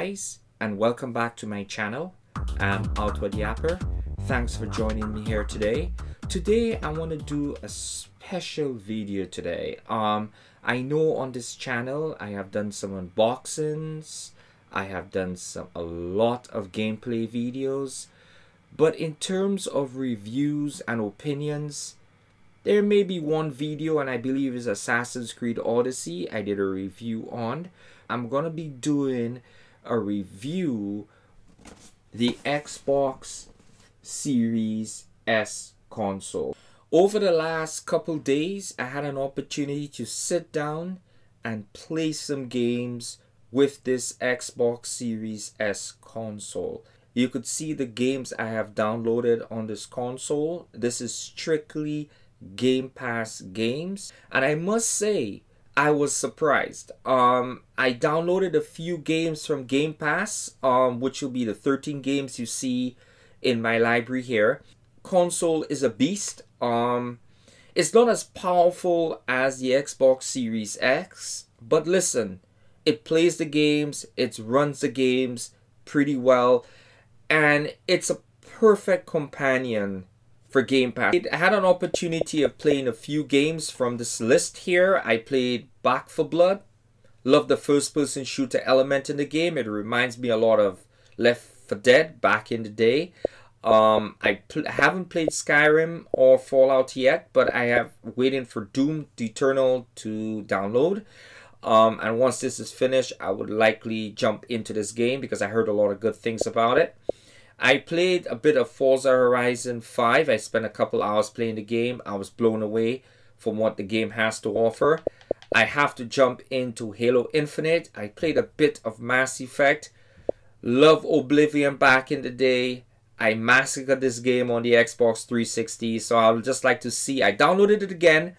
Guys and welcome back to my channel. I'm Outward Yapper. Thanks for joining me here today. Today I want to do a special video today. Um, I know on this channel I have done some unboxings, I have done some a lot of gameplay videos, but in terms of reviews and opinions, there may be one video and I believe is Assassin's Creed Odyssey I did a review on I'm gonna be doing a review the Xbox Series S console. Over the last couple days, I had an opportunity to sit down and play some games with this Xbox Series S console. You could see the games I have downloaded on this console. This is strictly Game Pass games. And I must say, I was surprised. Um, I downloaded a few games from Game Pass, um, which will be the 13 games you see in my library here. Console is a beast. Um, it's not as powerful as the Xbox Series X, but listen, it plays the games, it runs the games pretty well, and it's a perfect companion for Game Pass. I had an opportunity of playing a few games from this list here. I played Back 4 Blood. Love the first person shooter element in the game. It reminds me a lot of Left 4 Dead back in the day. Um, I pl haven't played Skyrim or Fallout yet, but I have waiting for Doom Eternal to download. Um, and once this is finished, I would likely jump into this game because I heard a lot of good things about it. I played a bit of Forza Horizon 5. I spent a couple hours playing the game. I was blown away from what the game has to offer. I have to jump into Halo Infinite. I played a bit of Mass Effect. Love Oblivion back in the day. I massacred this game on the Xbox 360, so I would just like to see. I downloaded it again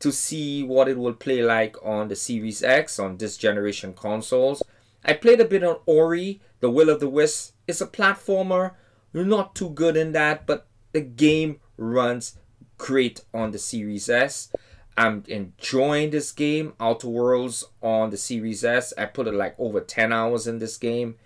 to see what it will play like on the Series X on this generation consoles. I played a bit on Ori, The Will of the Wisp. It's a platformer, not too good in that, but the game runs great on the Series S. I'm enjoying this game, Outer Worlds on the Series S. I put it like over 10 hours in this game.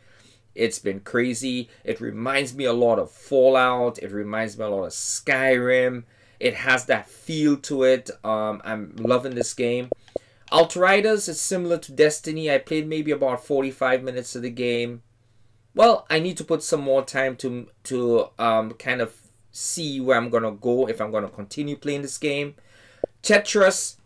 It's been crazy. It reminds me a lot of Fallout. It reminds me a lot of Skyrim. It has that feel to it. Um, I'm loving this game. Outriders is similar to Destiny. I played maybe about 45 minutes of the game. Well, I need to put some more time to to um, kind of see where I'm gonna go if I'm gonna continue playing this game. Tetris,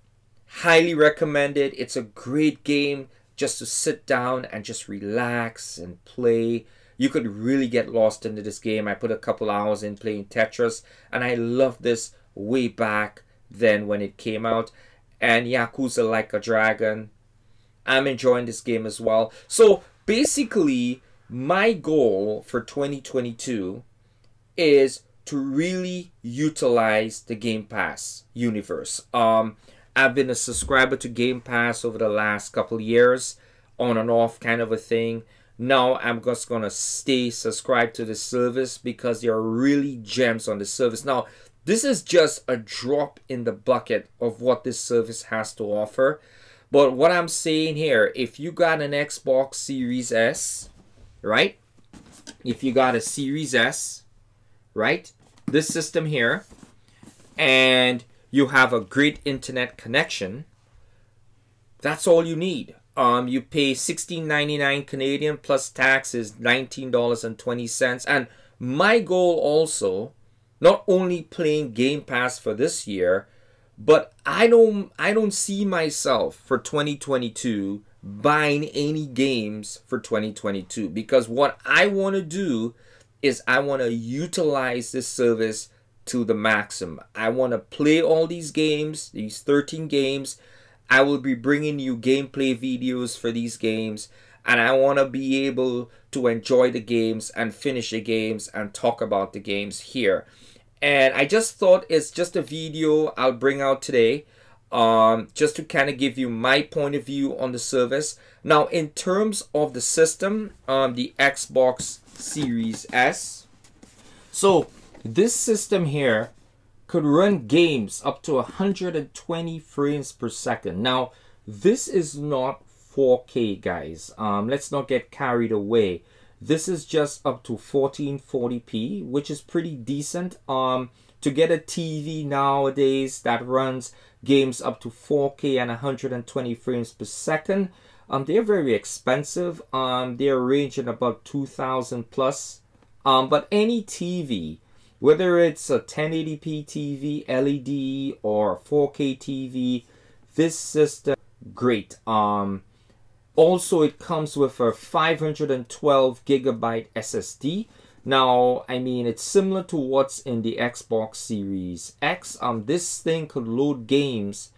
highly recommended. It's a great game just to sit down and just relax and play. You could really get lost into this game. I put a couple hours in playing Tetris, and I loved this way back then when it came out and Yakuza Like a Dragon. I'm enjoying this game as well. So basically, my goal for 2022 is to really utilize the Game Pass universe. Um, I've been a subscriber to Game Pass over the last couple years, on and off kind of a thing. Now I'm just gonna stay subscribed to the service because there are really gems on the service. Now this is just a drop in the bucket of what this service has to offer. But what I'm saying here, if you got an Xbox Series S, right? If you got a Series S, right? This system here, and you have a great internet connection, that's all you need. Um, you pay $16.99 Canadian plus tax is $19.20. And my goal also not only playing Game Pass for this year, but I don't I don't see myself for 2022 buying any games for 2022 because what I want to do is I want to utilize this service to the maximum. I want to play all these games, these 13 games. I will be bringing you gameplay videos for these games and I want to be able to enjoy the games and finish the games and talk about the games here and I just thought it's just a video I'll bring out today um, just to kind of give you my point of view on the service. Now, in terms of the system, um, the Xbox Series S, so this system here could run games up to 120 frames per second. Now, this is not 4K, guys. Um, let's not get carried away. This is just up to 1440p, which is pretty decent. Um, to get a TV nowadays that runs games up to 4K and 120 frames per second, um, they're very expensive. Um, they're ranging about 2,000 plus. Um, but any TV, whether it's a 1080p TV, LED, or 4K TV, this system great. Um, also, it comes with a 512 gigabyte SSD. Now, I mean, it's similar to what's in the Xbox Series X. Um, this thing could load games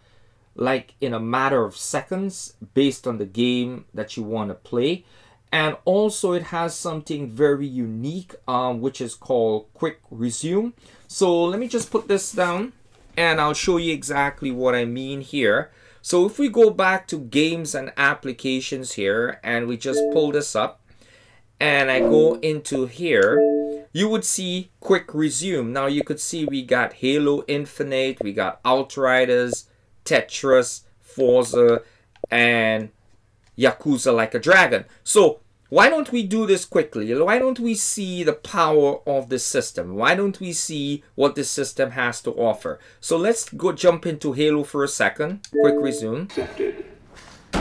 like in a matter of seconds based on the game that you want to play. And also it has something very unique, um, which is called Quick Resume. So let me just put this down and I'll show you exactly what I mean here. So if we go back to games and applications here and we just pull this up and I go into here, you would see quick resume. Now you could see we got Halo Infinite, we got Outriders, Tetris, Forza, and Yakuza Like a Dragon. So why don't we do this quickly? Why don't we see the power of the system? Why don't we see what this system has to offer? So let's go jump into Halo for a second. Quick resume. Accepted. So,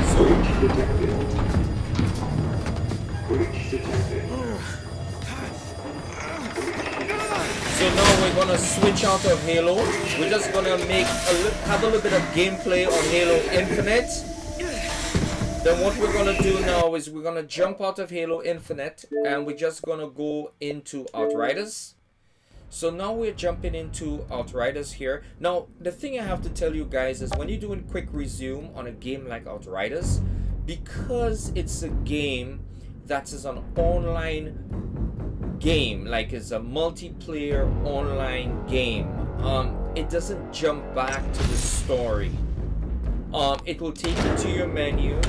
so now we're gonna switch out of Halo. We're just gonna make a have a little bit of gameplay on Halo Infinite. Then what we're gonna do now is we're gonna jump out of Halo Infinite and we're just gonna go into Outriders. So now we're jumping into Outriders here. Now, the thing I have to tell you guys is when you're doing quick resume on a game like Outriders, because it's a game that is an online game, like it's a multiplayer online game, um, it doesn't jump back to the story. Um, it will take you to your menu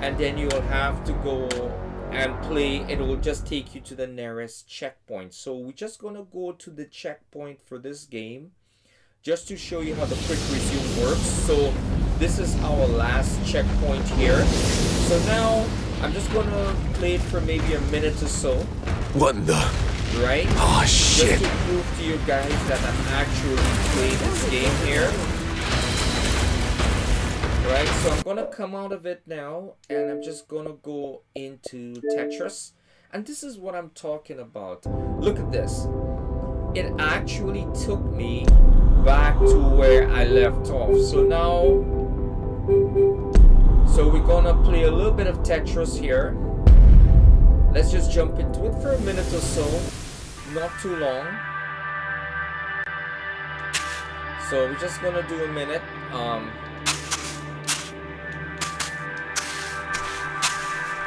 and then you will have to go and play. It will just take you to the nearest checkpoint. So we're just gonna go to the checkpoint for this game just to show you how the quick resume works. So this is our last checkpoint here. So now I'm just gonna play it for maybe a minute or so what the right oh shit just to prove to you guys that I'm actually playing this game here Right, so I'm gonna come out of it now and I'm just gonna go into Tetris. And this is what I'm talking about. Look at this. It actually took me back to where I left off. So now, so we're gonna play a little bit of Tetris here. Let's just jump into it for a minute or so. Not too long. So we're just gonna do a minute. Um,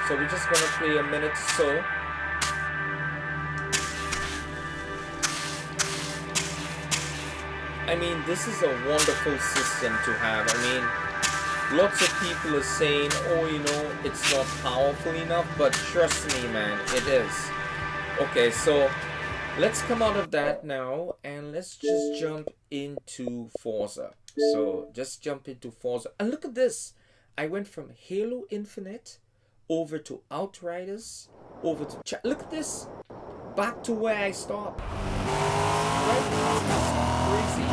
So we're just gonna play a minute or so. I mean, this is a wonderful system to have. I mean, lots of people are saying, oh, you know, it's not powerful enough, but trust me, man, it is. Okay, so let's come out of that now and let's just jump into Forza. So just jump into Forza. And look at this. I went from Halo Infinite over to Outriders, over to Ch look at this, back to where I stopped. Right? Crazy.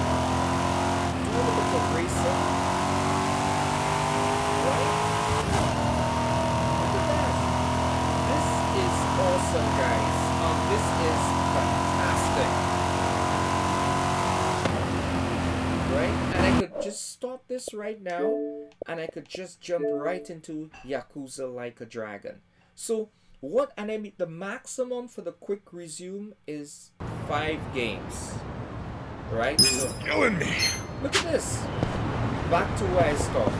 Do a little bit of racing. Right? Look at that. This is awesome, guys. Um, this is fantastic. Right? And I could just stop this right now and I could just jump right into Yakuza like a dragon. So what and I mean the maximum for the quick resume is five games. Right? So, killing me. Look at this. Back to where I stopped.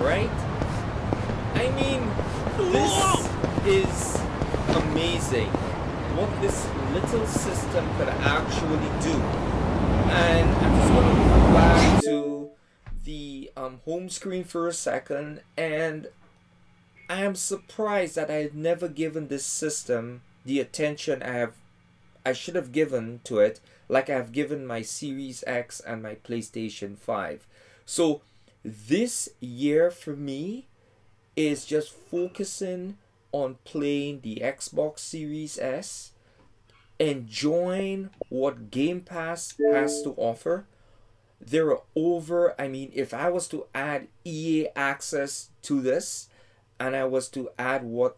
Right? I mean this is amazing what this little system could actually do. And I'm just gonna go back to the um, home screen for a second and I am surprised that I had never given this system the attention I have I should have given to it like I have given my Series X and my PlayStation 5. So this year for me is just focusing on playing the Xbox Series S, enjoying what Game Pass has to offer. There are over, I mean, if I was to add EA access to this and I was to add what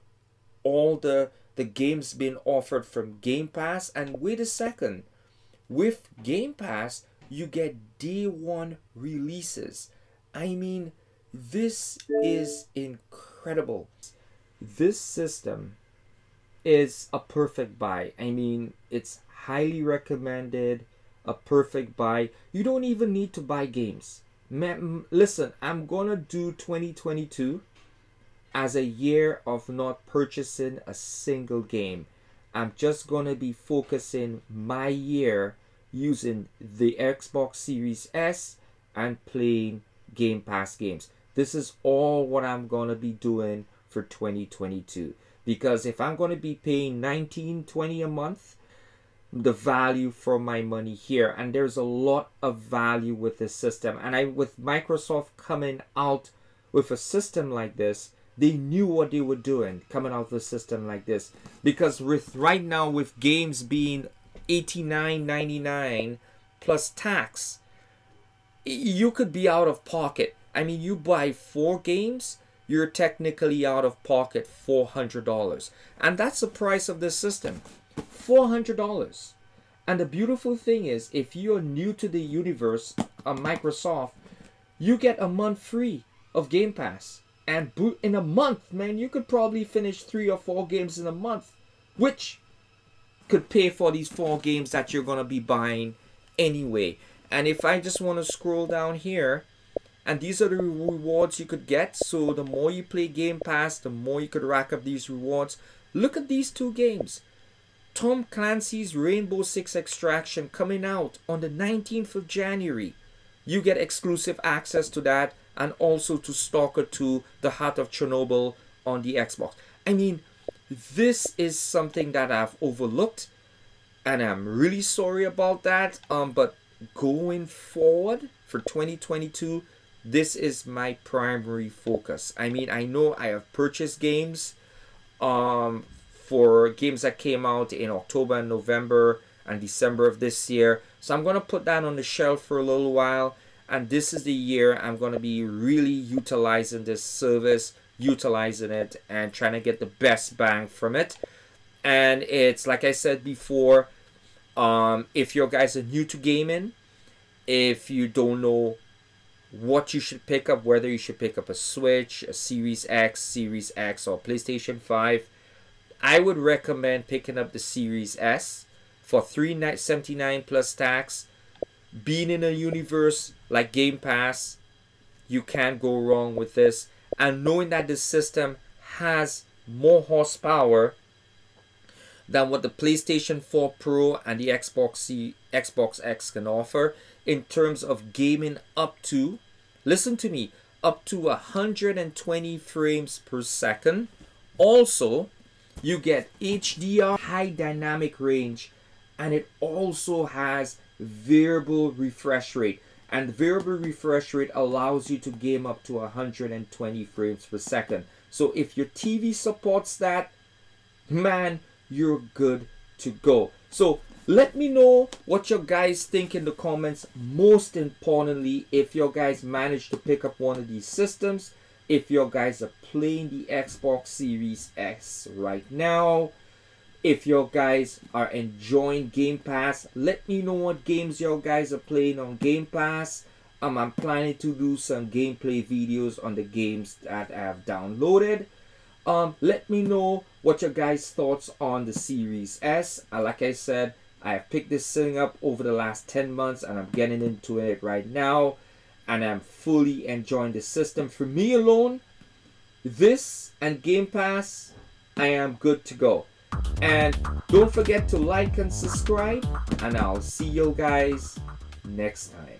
all the the games being offered from Game Pass, and wait a second, with Game Pass, you get day one releases. I mean, this is incredible. This system is a perfect buy. I mean, it's highly recommended, a perfect buy. You don't even need to buy games. Man, listen, I'm gonna do 2022 as a year of not purchasing a single game. I'm just gonna be focusing my year using the Xbox Series S and playing Game Pass games. This is all what I'm to be doing for 2022 because if I'm going to be paying 19 20 a month the value for my money here and there's a lot of value with this system. And I with Microsoft coming out with a system like this they knew what they were doing coming out with a system like this. Because with right now with games being 89.99 plus tax you could be out of pocket. I mean you buy four games you're technically out of pocket $400 and that's the price of this system. $400 and the beautiful thing is if you're new to the universe of microsoft you get a month free of game pass. And boot in a month man you could probably finish three or four games in a month which could pay for these four games that you're going to be buying anyway. And if I just want to scroll down here, and these are the rewards you could get. So the more you play Game Pass, the more you could rack up these rewards. Look at these two games. Tom Clancy's Rainbow Six Extraction coming out on the 19th of January. You get exclusive access to that and also to Stalker 2, The Heart of Chernobyl on the Xbox. I mean, this is something that I've overlooked and I'm really sorry about that. Um, but going forward for 2022, this is my primary focus. I mean, I know I have purchased games um, for games that came out in October and November and December of this year. So I'm going to put that on the shelf for a little while. And this is the year I'm going to be really utilizing this service utilizing it and trying to get the best bang from it. And it's like I said before, um, if you guys are new to gaming, if you don't know what you should pick up, whether you should pick up a Switch, a Series X, Series X, or PlayStation 5, I would recommend picking up the Series S for three seventy nine plus tax. Being in a universe like Game Pass, you can't go wrong with this and knowing that the system has more horsepower than what the PlayStation 4 Pro and the Xbox C, Xbox X can offer in terms of gaming up to listen to me up to 120 frames per second also you get HDR high dynamic range and it also has variable refresh rate and variable refresh rate allows you to game up to 120 frames per second. So if your TV supports that, man, you're good to go. So let me know what your guys think in the comments. Most importantly, if your guys managed to pick up one of these systems, if your guys are playing the Xbox Series X right now, if your guys are enjoying Game Pass, let me know what games your guys are playing on Game Pass. Um, I'm planning to do some gameplay videos on the games that I have downloaded. Um, let me know what your guys' thoughts on the Series S. Uh, like I said, I have picked this thing up over the last 10 months and I'm getting into it right now. And I'm fully enjoying the system. For me alone, this and Game Pass, I am good to go. And don't forget to like and subscribe. And I'll see you guys next time.